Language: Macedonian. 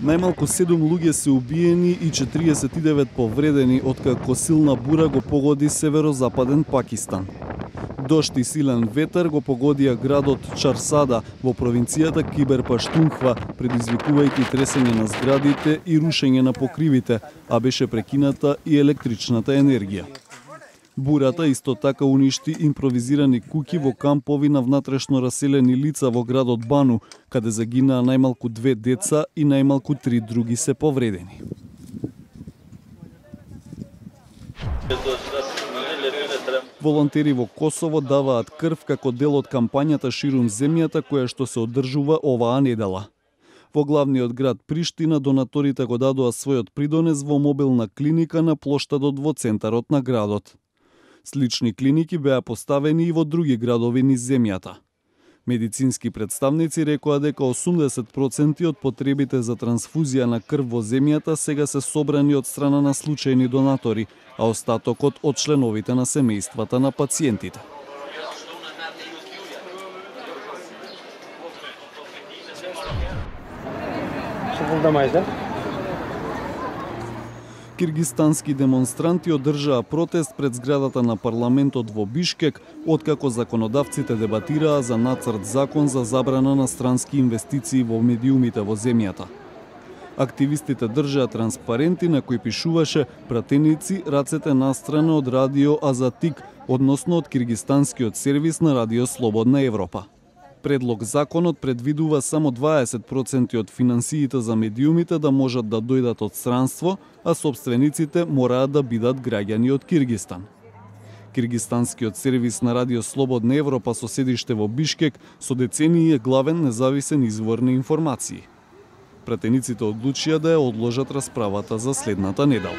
Најмалку 7 луѓе се убиени и 49 повредени откако силна бура го погоди северозападен Пакистан. Дошт и силен ветер го погодија градот Чарсада во провинцијата Кибер Паштунхва, предизвикувајќи тресење на зградите и рушење на покривите, а беше прекината и електричната енергија. Бурата исто така уништи импровизирани куки во кампови на внатрешно раселени лица во градот Бану, каде загинаа најмалку две деца и најмалку три други се повредени. Волонтери во Косово даваат крв како дел од кампањата ширум земјата која што се одржува оваа недела. Во главниот град Приштина донаторите го дадоа својот придонес во мобилна клиника на плоштадот во центарот на градот. Слични клиники беа поставени и во други градови низ земјата. Медицински представници рекоа дека 80% од потребите за трансфузија на крв во земјата сега се собрани од страна на случајни донатори, а остатокот од членовите на семејствата на пациентите. Секунда mais. Киргистански демонстранти одржаа протест пред зградата на парламентот во Бишкек, откако законодавците дебатираа за нацрт закон за забрана на странски инвестиции во медиумите во земјата. Активистите држаа транспаренти на кои пишуваше пратеници рацете настрана од радио Азатик, односно од киргистанскиот сервис на Радио Слободна Европа. Предлог законот предвидува само 20% од финансиите за медиумите да можат да дојдат од странство, а собствениците мораат да бидат граѓани од Киргистан. Киргистанскиот сервис на Радио Слободна Европа со седиште во Бишкек со децении е главен независен извор на информации. Пратениците одлучија да ја одложат расправата за следната недела.